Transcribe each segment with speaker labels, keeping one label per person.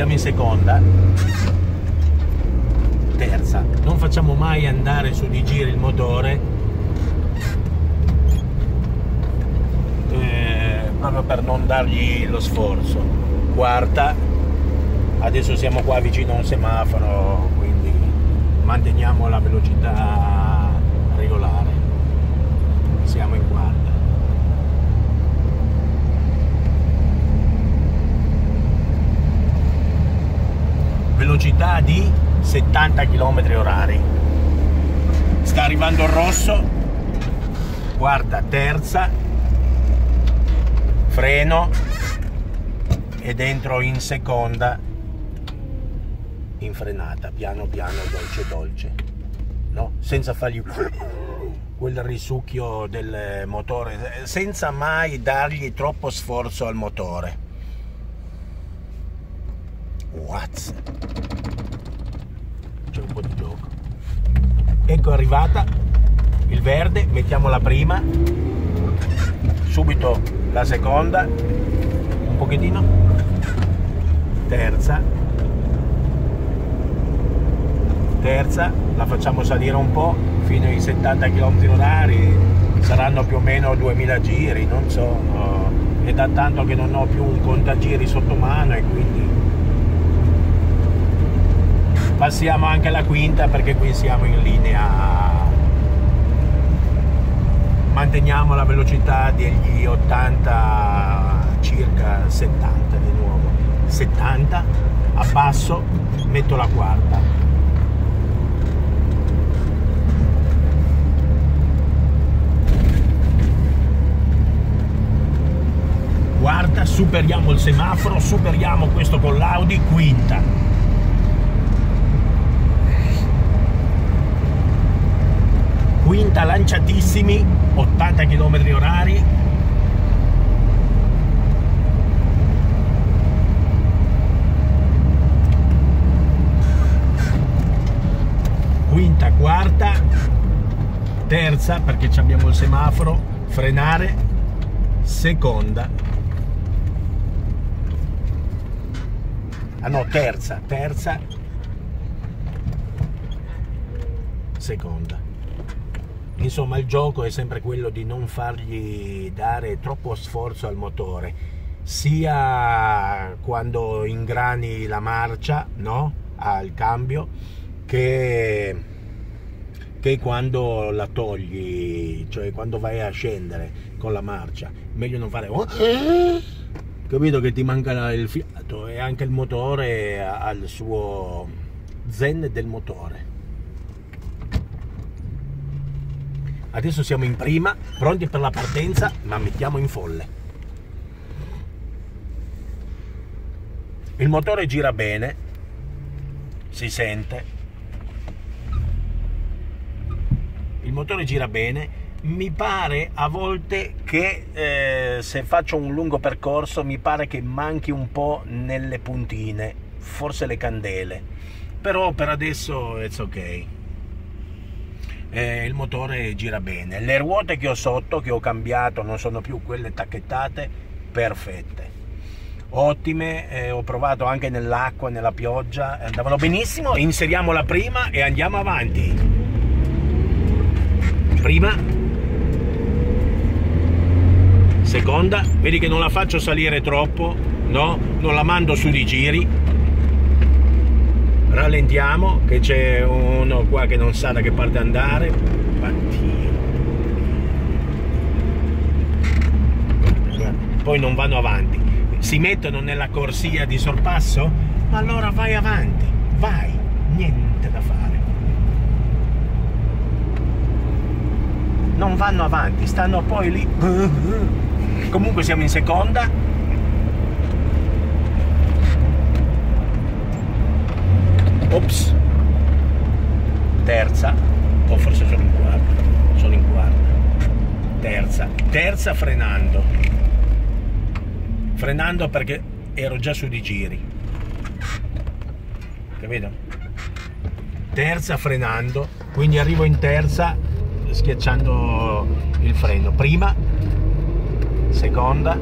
Speaker 1: siamo in seconda. Terza. Non facciamo mai andare su di giri il motore. Eh, proprio per non dargli lo sforzo. Quarta. Adesso siamo qua vicino a un semaforo quindi manteniamo la velocità regolare. Siamo in quarta velocità di 70 km orari. Sta arrivando il rosso. Quarta terza. Freno. Ed entro in seconda. In frenata piano piano dolce dolce. No? senza fargli quel risucchio del motore. Senza mai dargli troppo sforzo al motore. What? C'è un po' di gioco. Ecco arrivata il verde, mettiamo la prima, subito la seconda, un pochettino, terza, terza, la facciamo salire un po' fino ai 70 km orari, saranno più o meno 2000 giri, non so, è da tanto che non ho più un contagiri sotto mano e quindi passiamo anche alla quinta perché qui siamo in linea. Manteniamo la velocità degli 80 circa 70 di nuovo. 70 abbasso metto la quarta. Quarta superiamo il semaforo superiamo questo con l'Audi quinta quinta lanciatissimi 80 km orari. Quinta quarta terza perché abbiamo il semaforo frenare seconda. Ah no terza terza seconda insomma il gioco è sempre quello di non fargli dare troppo sforzo al motore sia quando ingrani la marcia no? al cambio che, che quando la togli cioè quando vai a scendere con la marcia meglio non fare capito che ti manca il fiato e anche il motore ha il suo zen del motore Adesso siamo in prima, pronti per la partenza, ma mettiamo in folle. Il motore gira bene, si sente. Il motore gira bene. Mi pare a volte che eh, se faccio un lungo percorso mi pare che manchi un po' nelle puntine, forse le candele. Però per adesso it's ok eh, il motore gira bene. Le ruote che ho sotto che ho cambiato non sono più quelle tacchettate perfette. Ottime eh, ho provato anche nell'acqua nella pioggia andavano benissimo. Inseriamo la prima e andiamo avanti. Prima. Seconda. Vedi che non la faccio salire troppo no? Non la mando su di giri rallentiamo che c'è uno qua che non sa da che parte andare. Poi non vanno avanti. Si mettono nella corsia di sorpasso? Ma allora vai avanti. Vai. Niente da fare. Non vanno avanti. Stanno poi lì. Comunque siamo in seconda ops. Terza. O forse sono in quarta sono in quarta terza. Terza frenando. Frenando perché ero già su di giri. Capito? Terza frenando. Quindi arrivo in terza schiacciando il freno. Prima. Seconda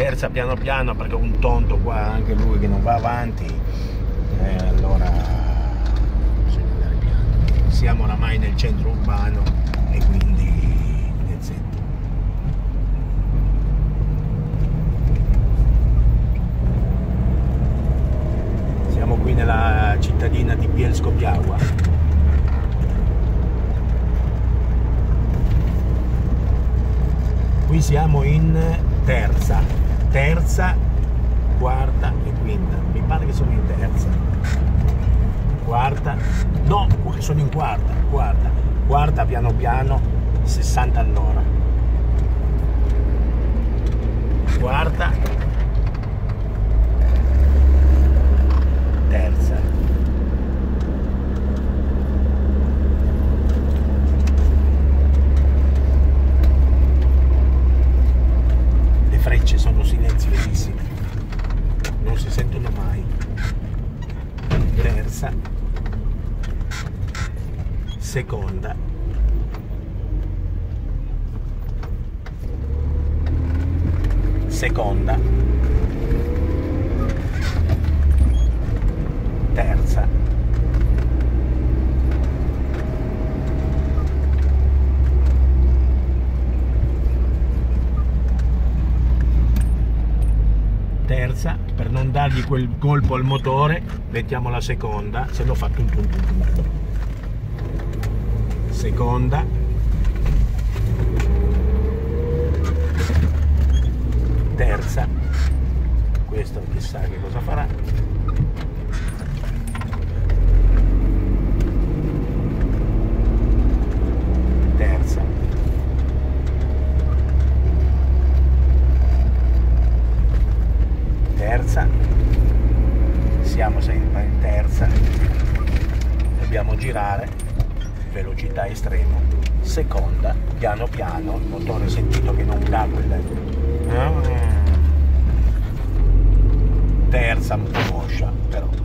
Speaker 1: terza piano piano perché un tonto qua anche lui che non va avanti eh, allora bisogna andare piano. Siamo oramai nel centro urbano e quindi centro. Siamo qui nella cittadina di Bielsko Biała qui siamo in terza terza quarta e quinta. Mi pare che sono in terza. Quarta no sono in quarta quarta. Quarta piano piano 60 all'ora. Quarta terza frecce sono silenziosissime, non si sentono mai. Terza, seconda, seconda, terza, terza per non dargli quel colpo al motore mettiamo la seconda se lo fa tum tum tum tum seconda. Terza. Questo chissà che cosa farà girare, velocità estrema, seconda, piano piano, il motore sentito che non dà. Ah. Terza un po' moscia, però.